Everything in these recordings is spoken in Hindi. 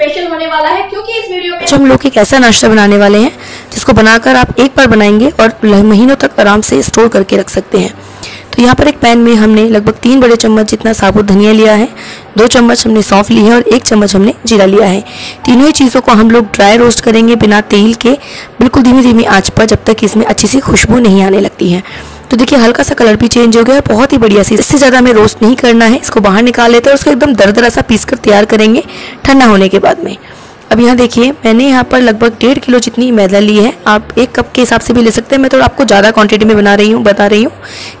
स्पेशल होने वाला है, क्योंकि इस वीडियो में हम लोग एक ऐसा नाश्ता बनाने वाले हैं, जिसको बनाकर आप एक बार बनाएँगे और महीनों तक आराम से स्टोर करके रख सकते हैं। तो यहाँ पर एक पैन में हमने लगभग तीन बड़े चम्मच जितना साबुत धनिया लिया है, दो चम्मच हमने सौंफ ली है और एक चम्मच हमने जीरा लिया है। तीनों ही चीज़ों को हम लोग ड्राई रोस्ट करेंगे बिना तेल के, बिल्कुल धीमी धीमी आँच पर जब तक इसमें अच्छी सी खुशबू नहीं आने लगती है। तो देखिए हल्का सा कलर भी चेंज हो गया है, बहुत ही बढ़िया सी। इससे ज़्यादा हमें रोस्ट नहीं करना है, इसको बाहर निकाल लेते हैं और उसको एकदम दरदरा सा पीस कर तैयार करेंगे ठंडा होने के बाद में। अब यहाँ देखिए, मैंने यहाँ पर लगभग डेढ़ किलो जितनी मैदा ली है, आप एक कप के हिसाब से भी ले सकते हैं। मैं तो आपको ज़्यादा क्वांटिटी में बना रही हूँ, बता रही हूँ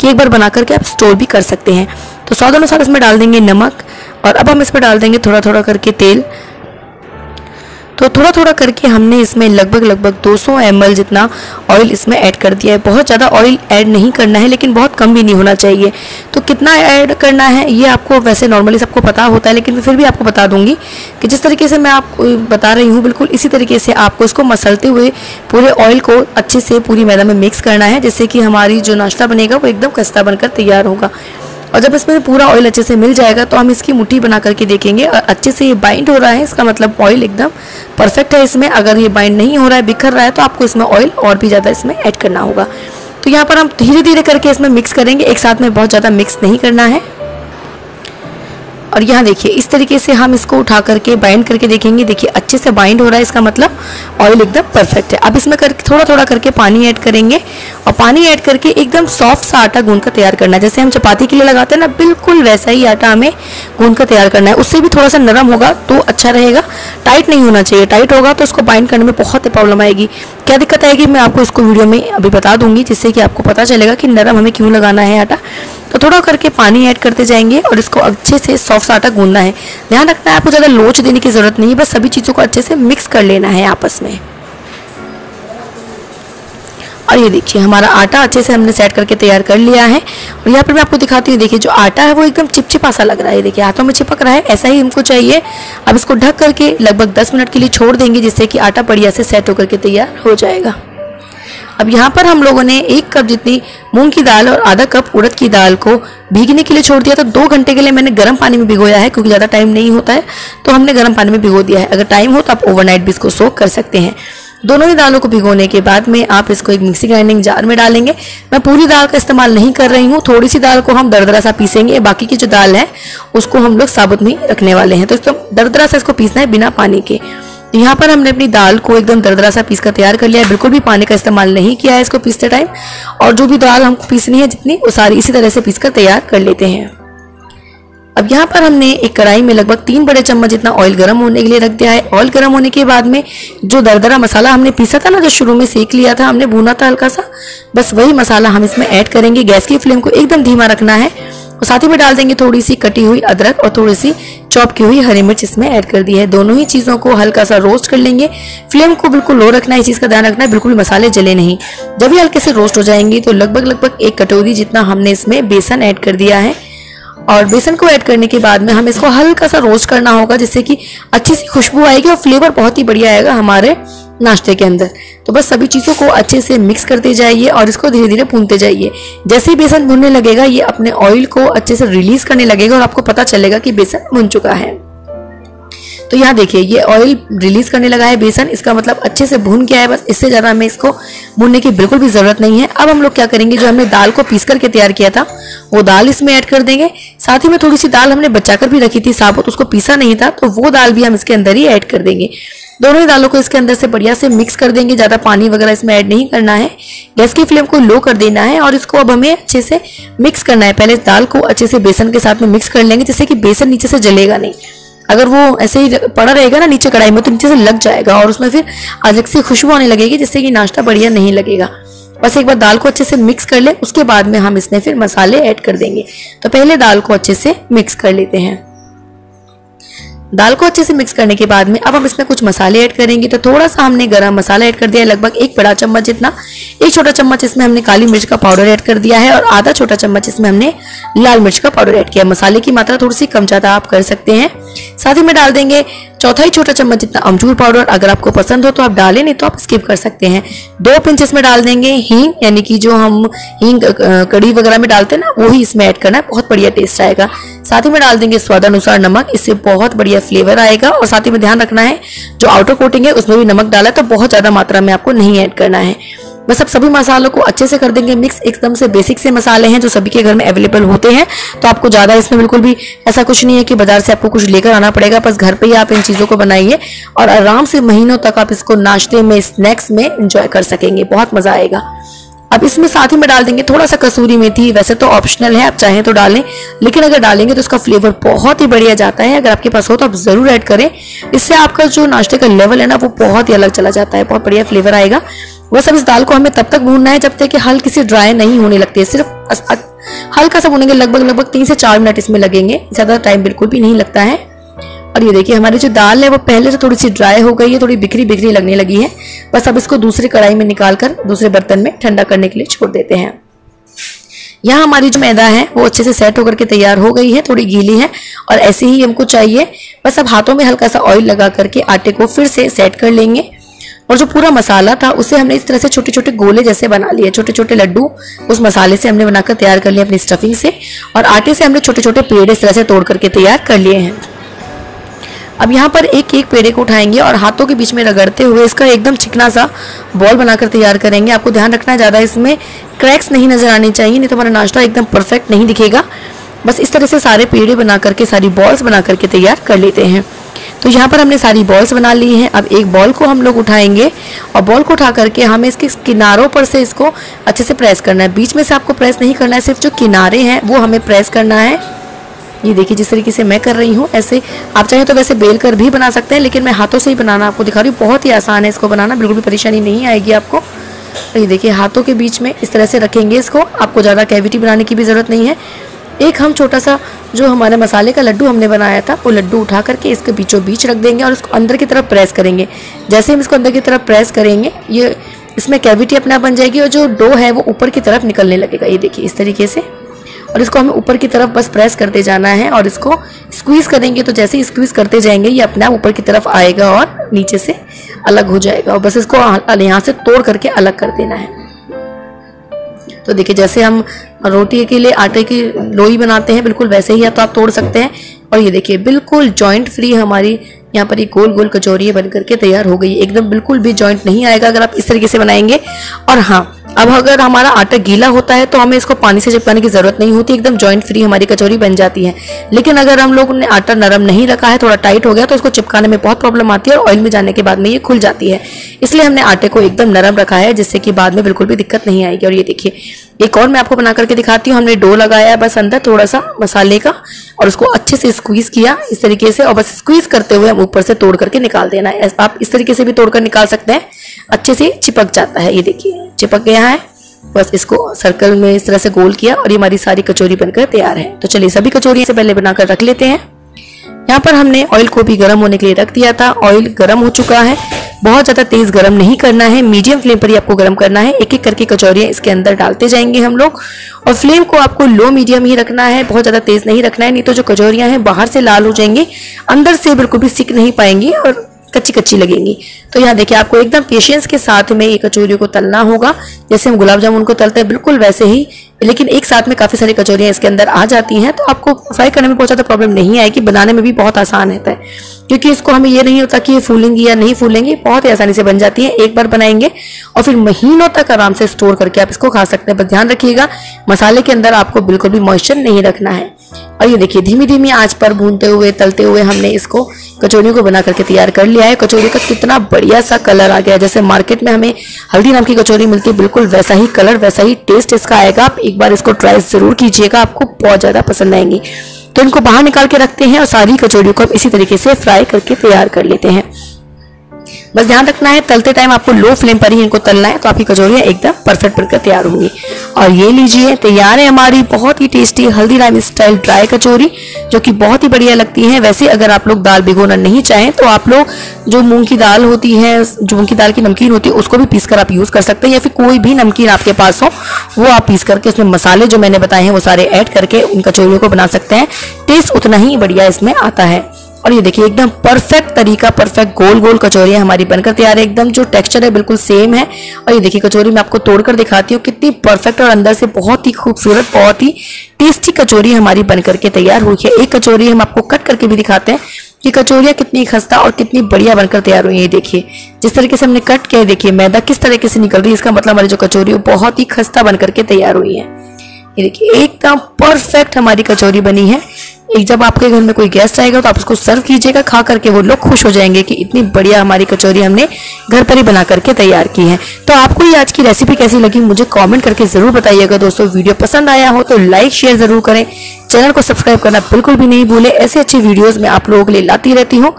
कि एक बार बना करके आप स्टोर भी कर सकते हैं। तो स्वाद अनुसार इसमें डाल देंगे नमक और अब हम इसमें डाल देंगे थोड़ा थोड़ा करके तेल। तो थोड़ा थोड़ा करके हमने इसमें लगभग लगभग 200 सौ जितना ऑयल इसमें ऐड कर दिया है। बहुत ज़्यादा ऑयल ऐड नहीं करना है, लेकिन बहुत कम भी नहीं होना चाहिए। तो कितना ऐड करना है, ये आपको वैसे नॉर्मली सबको पता होता है, लेकिन फिर भी आपको बता दूँगी कि जिस तरीके से मैं आपको बता रही हूँ, बिल्कुल इसी तरीके से आपको इसको मसलते हुए पूरे ऑयल को अच्छे से पूरी मैदा में मिक्स करना है, जिससे कि हमारी जो नाश्ता बनेगा वो एकदम खस्ता बनकर तैयार होगा। और जब इसमें पूरा ऑयल अच्छे से मिल जाएगा तो हम इसकी मुट्ठी बना करके देखेंगे। और अच्छे से ये बाइंड हो रहा है, इसका मतलब ऑयल एकदम परफेक्ट है इसमें। अगर ये बाइंड नहीं हो रहा है, बिखर रहा है तो आपको इसमें ऑयल और भी ज़्यादा इसमें ऐड करना होगा। तो यहाँ पर हम धीरे धीरे करके इसमें मिक्स करेंगे। एक साथ में बहुत ज़्यादा मिक्स नहीं करना है। और यहाँ देखिए, इस तरीके से हम इसको उठा करके बाइंड करके देखेंगे। देखिए, अच्छे से बाइंड हो रहा है इसका मतलब। ऑयल एकदम परफेक्ट है। अब इसमें करके थोड़ा थोड़ा करके पानी ऐड करेंगे और पानी ऐड करके एकदम सॉफ्ट सा आटा गूंद कर तैयार करना है। जैसे हम चपाती के लिए लगाते हैं ना, बिल्कुल वैसा ही आटा हमें गूंद कर तैयार करना है। उससे भी थोड़ा सा नरम होगा तो अच्छा रहेगा। टाइट नहीं होना चाहिए। टाइट होगा तो उसको बाइंड करने में बहुत प्रॉब्लम आएगी। क्या दिक्कत आएगी मैं आपको इसको वीडियो में अभी बता दूँगी, जिससे कि आपको पता चलेगा कि नरम हमें क्यों लगाना है आटा। तो थोड़ा करके पानी ऐड करते जाएँगे और इसको अच्छे से सॉफ्ट आटा गूंदना है। ध्यान रखना है, आपको ज़्यादा लोच देने की ज़रूरत नहीं है, बस सभी चीज़ों को अच्छे से मिक्स कर लेना है आपस में। और ये देखिए, हमारा आटा अच्छे से हमने सेट करके तैयार कर लिया है। और यहाँ पर मैं आपको दिखाती हूँ, देखिए जो आटा है वो एकदम चिपचिपा सा लग रहा है। देखिए, हाथों में चिपक रहा है, ऐसा ही हमको चाहिए। अब इसको ढक करके लगभग 10 मिनट के लिए छोड़ देंगे, जिससे कि आटा बढ़िया से सेट होकर के तैयार हो जाएगा। अब यहाँ पर हम लोगों ने एक कप जितनी मूंग की दाल और आधा कप उड़द की दाल को भीगने के लिए छोड़ दिया। तो दो घंटे के लिए मैंने गर्म पानी में भिगोया है, क्योंकि ज़्यादा टाइम नहीं होता है तो हमने गर्म पानी में भिगो दिया है। अगर टाइम हो तो आप ओवरनाइट भी इसको सोक कर सकते हैं। दोनों ही दालों को भिगोने के बाद में आप इसको एक मिक्सी ग्राइंडिंग जार में डालेंगे। मैं पूरी दाल का इस्तेमाल नहीं कर रही हूँ। थोड़ी सी दाल को हम दरदरा सा पीसेंगे। बाकी की जो दाल है, उसको हम लोग साबुत में रखने वाले हैं। तो इसको दरदरा सा इसको पीसना है बिना पानी के। यहाँ पर हमने अपनी दाल को एकदम दरदरा सा पीस कर तैयार कर लिया है। बिल्कुल भी पानी का इस्तेमाल नहीं किया है इसको पीसते टाइम। और जो भी दाल हमको पीसनी है जितनी, वो सारी इसी तरह से पीस कर तैयार कर लेते हैं। अब यहाँ पर हमने एक कढ़ाई में लगभग तीन बड़े चम्मच जितना ऑयल गर्म होने के लिए रख दिया है। ऑयल गर्म होने के बाद में जो दरदरा मसाला हमने पीसा था ना, जो शुरू में सेक लिया था, हमने भूना था हल्का सा, बस वही मसाला हम इसमें ऐड करेंगे। गैस की फ्लेम को एकदम धीमा रखना है और साथ ही में डाल देंगे थोड़ी सी कटी हुई अदरक और थोड़ी सी चॉप की हुई हरी मिर्च इसमें ऐड कर दी है। दोनों ही चीज़ों को हल्का सा रोस्ट कर लेंगे। फ्लेम को बिल्कुल लो रखना है, इस चीज़ का ध्यान रखना है, बिल्कुल मसाले जले नहीं। जब ये हल्के से रोस्ट हो जाएँगे तो लगभग लगभग एक कटोरी जितना हमने इसमें बेसन ऐड कर दिया है। और बेसन को ऐड करने के बाद में हम इसको हल्का सा रोस्ट करना होगा, जिससे कि अच्छी सी खुशबू आएगी और फ्लेवर बहुत ही बढ़िया आएगा हमारे नाश्ते के अंदर। तो बस सभी चीज़ों को अच्छे से मिक्स करते जाइए और इसको धीरे धीरे भूनते जाइए। जैसे ही बेसन भूनने लगेगा, ये अपने ऑयल को अच्छे से रिलीज़ करने लगेगा और आपको पता चलेगा कि बेसन भुन चुका है। तो यहाँ देखिए, ये ऑयल रिलीज़ करने लगा है बेसन। इसका मतलब अच्छे से भून गया है बस। इससे ज़्यादा हमें इसको भूनने की बिल्कुल भी ज़रूरत नहीं है। अब हम लोग क्या करेंगे, जो हमने दाल को पीस करके तैयार किया था, वो दाल इसमें ऐड कर देंगे। साथ ही में थोड़ी सी दाल हमने बचा भी रखी थी, साबुत, उसको पीसा नहीं था तो वो दाल भी हम इसके अंदर ही ऐड कर देंगे। दोनों ही दालों को इसके अंदर से बढ़िया से मिक्स कर देंगे, ज़्यादा पानी वगैरह इसमें ऐड नहीं करना है। गैस की फ्लेम को लो कर देना है और इसको अब हमें अच्छे से मिक्स करना है। पहले दाल को अच्छे से बेसन के साथ में मिक्स कर लेंगे, जिससे कि बेसन नीचे से जलेगा नहीं। अगर वो ऐसे ही पड़ा रहेगा ना नीचे कढ़ाई में तो नीचे से लग जाएगा और उसमें फिर अलग से खुशबू आने लगेगी, जिससे कि नाश्ता बढ़िया नहीं लगेगा। बस एक बार दाल को अच्छे से मिक्स कर ले, उसके बाद में हम इसमें फिर मसाले ऐड कर देंगे। तो पहले दाल को अच्छे से मिक्स कर लेते हैं। दाल को अच्छे से मिक्स करने के बाद में अब हम इसमें कुछ मसाले ऐड करेंगे। तो थोड़ा सा हमने गरम मसाला ऐड कर दिया है, लगभग एक बड़ा चम्मच जितना। एक छोटा चम्मच इसमें हमने काली मिर्च का पाउडर ऐड कर दिया है और आधा छोटा चम्मच इसमें हमने लाल मिर्च का पाउडर ऐड किया मसाले की मात्रा थोड़ी सी कम ज़्यादा आप कर सकते हैं। साथ ही में डाल देंगे चौथा ही छोटा चम्मच जितना अमचूर पाउडर अगर आपको पसंद हो तो आप डालें, नहीं तो आप स्किप कर सकते हैं। दो पिंच इसमें डाल देंगे हींग, यानी कि जो हम हींग कड़ी वगैरह में डालते हैं ना, वो ही इसमें ऐड करना है। बहुत बढ़िया टेस्ट आएगा। साथ ही में डाल देंगे स्वाद अनुसार नमक, इससे बहुत बढ़िया फ्लेवर आएगा और साथ ही में ध्यान रखना है, जो आउटर कोटिंग है, उसमें भी नमक डाला है तो बहुत ज़्यादा मात्रा में आपको नहीं ऐड करना है। बस अब सभी मसालों को अच्छे से कर देंगे मिक्स एकदम से बेसिक से मसाले हैं, जो सभी के घर में अवेलेबल होते हैं तो आपको ज़्यादा इसमें बिल्कुल भी ऐसा कुछ नहीं है कि बाज़ार से आपको कुछ लेकर आना पड़ेगा, बस घर पे ही आप इन चीज़ों को बनाइए और आराम से महीनों तक आप इसको नाश्ते में स्नैक्स में इंजॉय कर सकेंगे, बहुत मज़ा आएगा। अब इसमें साथ ही में डाल देंगे, थोड़ा सा कसूरी मेथी, वैसे तो ऑप्शनल है, आप चाहें तो डालें, लेकिन अगर डालेंगे तो उसका फ्लेवर बहुत ही बढ़िया जाता है, अगर आपके पास हो तो आप ज़रूर ऐड करें। इससे आपका जो नाश्ते का लेवल है ना, वो बहुत ही अलग चला जाता है, बहुत बढ़िया फ्लेवर आएगा। बस अब इस दाल को हमें तब तक भूनना है जब तक कि हल्की सी ड्राई नहीं होने लगती है, सिर्फ़ हल्का सा भूनेंगे लगभग लगभग तीन से चार मिनट इसमें लगेंगे, ज़्यादा टाइम बिल्कुल भी नहीं लगता है। और ये देखिए, हमारी जो दाल है, वो पहले से थोड़ी सी ड्राई हो गई है, थोड़ी बिखरी बिखरी लगने लगी है। बस अब इसको दूसरी कढ़ाई में निकाल कर दूसरे बर्तन में ठंडा करने के लिए छोड़ देते हैं। यहाँ हमारी जो मैदा है, वो अच्छे से सेट होकर के तैयार हो गई है, थोड़ी गीली है, और ऐसे ही हमको चाहिए, बस अब हाथों में हल्का सा ऑयल लगा करके आटे को फिर से सेट कर लेंगे। और जो पूरा मसाला था, उसे हमने इस तरह से छोटे छोटे गोले जैसे बना लिए छोटे छोटे लड्डू, उस मसाले से हमने बनाकर तैयार कर लिए अपनी स्टफिंग से। और आटे से हमने छोटे छोटे पेड़ इस तरह से तोड़ करके तैयार कर लिए हैं। अब यहाँ पर एक एक पेड़े को उठाएँगे और हाथों के बीच में रगड़ते हुए इसका एकदम चिकना सा बॉल बनाकर तैयार करेंगे। आपको ध्यान रखना ज़्यादा इसमें क्रैक्स नहीं नज़र आने चाहिए, नहीं तो हमारा नाश्ता एकदम परफेक्ट नहीं दिखेगा। बस इस तरह से सारे पेड़े बना करके सारी बॉल्स बना करके तैयार कर लेते हैं। तो यहाँ पर हमने सारी बॉल्स बना ली हैं। अब एक बॉल को हम लोग उठाएँगे और बॉल को उठा करके हमें इसके किनारों पर से इसको अच्छे से प्रेस करना है। बीच में से आपको प्रेस नहीं करना है, सिर्फ़ जो किनारे हैं वो हमें प्रेस करना है। ये देखिए, जिस तरीके से मैं कर रही हूँ, ऐसे आप चाहें तो वैसे बेल कर भी बना सकते हैं, लेकिन मैं हाथों से ही बनाना आपको दिखा रही हूँ। बहुत ही आसान है इसको बनाना, बिल्कुल भी परेशानी नहीं आएगी आपको। तो ये देखिए, हाथों के बीच में इस तरह से रखेंगे इसको। आपको ज़्यादा कैविटी बनाने की भी ज़रूरत नहीं है। एक हम छोटा सा, जो हमारे मसाले का लड्डू हमने बनाया था, वो लड्डू उठा करके इसके बीचों बीच रख देंगे और उसको अंदर की तरफ़ प्रेस करेंगे। जैसे हम इसको अंदर की तरफ़ प्रेस करेंगे, ये, इसमें कैविटी अपना बन जाएगी और जो डो है वो ऊपर की तरफ़ निकलने लगेगा। ये देखिए, इस तरीके से और इसको हमें ऊपर की तरफ़ बस प्रेस करते जाना है और इसको स्क्वीज करेंगे तो जैसे स्क्वीज करते जाएँगे, ये अपने आप ऊपर की तरफ़ आएगा और नीचे से अलग हो जाएगा। और बस इसको यहाँ से तोड़ करके अलग कर देना है। तो देखिए, जैसे हम रोटी के लिए आटे की लोई बनाते हैं, बिल्कुल वैसे ही तो आप तोड़ सकते हैं। और ये देखिए, बिल्कुल जॉइंट फ्री हमारी यहाँ पर ये गोल गोल कचौरी बन करके तैयार हो गई एकदम बिल्कुल भी जॉइंट नहीं आएगा अगर आप इस तरीके से बनाएँगे। और हाँ अब अगर हमारा आटा गीला होता है तो हमें इसको पानी से चिपकाने की ज़रूरत नहीं होती, एकदम जॉइंट फ्री हमारी कचौरी बन जाती है। लेकिन अगर हम लोग ने आटा नरम नहीं रखा है, थोड़ा टाइट हो गया तो इसको चिपकाने में बहुत प्रॉब्लम आती है और ऑयल में जाने के बाद में ये खुल जाती है। इसलिए हमने आटे को एकदम नरम रखा है, जिससे कि बाद में बिल्कुल भी दिक्कत नहीं आएगी। और ये देखिए एक और मैं आपको बना करके दिखाती हूँ। हमने डो लगाया है बस अंदर थोड़ा सा मसाले का और उसको अच्छे से स्क्वीज किया। इस तरीके से और बस स्क्वीज करते हुए हम ऊपर से तोड़ करके निकाल देना है। आप इस तरीके से भी तोड़कर निकाल सकते हैं। अच्छे से चिपक जाता है। ये देखिए, चिपक गया है। बस इसको सर्कल में इस तरह से गोल किया और ये हमारी सारी कचोरी बनकर तैयार है। तो चलिए, सभी कचोरी से पहले बनाकर रख लेते हैं। यहाँ पर हमने ऑयल को भी गर्म होने के लिए रख दिया था। ऑयल गर्म हो चुका है। बहुत ज़्यादा तेज़ गर्म नहीं करना है मीडियम फ्लेम पर ही आपको गर्म करना है। एक एक करके कचौरियाँ इसके अंदर डालते जाएँगे हम लोग। और फ्लेम को आपको लो मीडियम ही रखना है, बहुत ज़्यादा तेज़ नहीं रखना है, नहीं तो जो कचौरियाँ हैं बाहर से लाल हो जाएँगे, अंदर से बिल्कुल भी सीख नहीं पाएँगी और कच्ची कच्ची लगेंगी। तो यहाँ देखिए, आपको एकदम पेशेंस के साथ में ये कचौरी को तलना होगा। जैसे हम गुलाब जामुन को तलते हैं, बिल्कुल वैसे ही, लेकिन एक साथ में काफ़ी सारी कचौरियाँ इसके अंदर आ जाती हैं तो आपको फ्राई करने में बहुत ज़्यादा प्रॉब्लम नहीं आएगी, बनाने में भी बहुत आसान रहता है। क्योंकि इसको हमें ये नहीं होता कि ये फूलेंगी या नहीं फूलेंगी, बहुत ही आसानी से बन जाती है, एक बार बनाएँगे और फिर महीनों तक आराम से स्टोर करके आप इसको खा सकते हैं। बस ध्यान रखिएगा, मसाले के अंदर आपको बिल्कुल भी मॉइस्चर नहीं रखना है। और ये देखिए धीमी धीमी आँच पर भूनते हुए, तलते हुए हमने इसको कचौरियों को बना करके तैयार कर लिया है। कचौरी का कितना बढ़िया सा कलर आ गया जैसे मार्केट में हमें हल्दी नाम की कचौरी मिलती है, बिल्कुल वैसा ही कलर, वैसा ही टेस्ट इसका आएगा। आप एक बार इसको ट्राई ज़रूर कीजिएगा, आपको बहुत ज़्यादा पसंद आएँगी। तो इनको बाहर निकाल के रखते हैं और सारी कचौड़ियों को आप इसी तरीके से फ्राई करके तैयार कर लेते हैं। बस ध्यान रखना है, तलते टाइम आपको लो फ्लेम पर ही इनको तलना है तो आपकी कचौरियाँ एकदम परफेक्ट बनकर तैयार होंगी। और ये लीजिए, तैयार है हमारी बहुत ही tasty Haldiram style dry kachori, जो कि बहुत ही बढ़िया लगती है। वैसे अगर आप लोग दाल भिगोना नहीं चाहें तो आप लोग जो मूंग की दाल होती है, जो मूंग की दाल की नमकीन होती है, उसको भी पीस कर आप यूज़ कर सकते हैं, या फिर कोई भी नमकीन आपके पास हो, वो आप पीस करके उसमें मसाले जो मैंने बताए हैं, वो सारे ऐड करके उन कचौरियों को बना सकते हैं। टेस्ट उतना ही बढ़िया इसमें आता है। और ये देखिए, एकदम परफेक्ट तरीका परफेक्ट गोल गोल कचौरियाँ हमारी, बनकर तैयार है एकदम, जो टेक्सचर है बिल्कुल सेम है। और ये देखिए, कचौरी मैं आपको तोड़कर दिखाती हूँ, कितनी परफेक्ट और अंदर से बहुत ही खूबसूरत, बहुत ही टेस्टी कचौरी हमारी बनकर के तैयार हुई है। एक कचौरी हम आपको कट करके भी दिखाते हैं, कि कचौरियाँ कितनी खस्ता और कितनी बढ़िया बनकर तैयार हुई है देखिए। जिस तरीके से हमने कट किया है, देखिए, मैदा किस तरीके से निकल रही है, इसका मतलब हमारी जो कचौरी है बहुत ही खस्ता बनकर के तैयार हुई है। ये देखिए, एकदम परफेक्ट हमारी कचौरी बनी है। एक जब आपके घर में कोई गेस्ट आएगा तो आप उसको सर्व कीजिएगा, खा करके वो लोग खुश हो जाएँगे कि इतनी बढ़िया हमारी कचौरी हमने घर पर ही बना करके तैयार की है। तो आपको ये आज की रेसिपी कैसी लगी, मुझे कमेंट करके ज़रूर बताइएगा दोस्तों वीडियो पसंद आया हो तो लाइक शेयर ज़रूर करें। चैनल को सब्सक्राइब करना बिल्कुल भी नहीं भूले। ऐसे अच्छी वीडियोज़ में आप लोगों के लिए लाती रहती हूँ।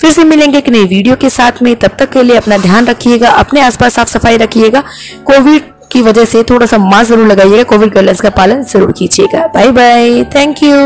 फिर से मिलेंगे एक नई वीडियो के साथ में। तब तक के लिए अपना ध्यान रखिएगा, अपने आसपास साफ़ सफ़ाई रखिएगा। कोविड की वजह से थोड़ा सा मास्क ज़रूर लगाइएगा, कोविड गाइडलाइंस का पालन ज़रूर कीजिएगा। Bye bye thank you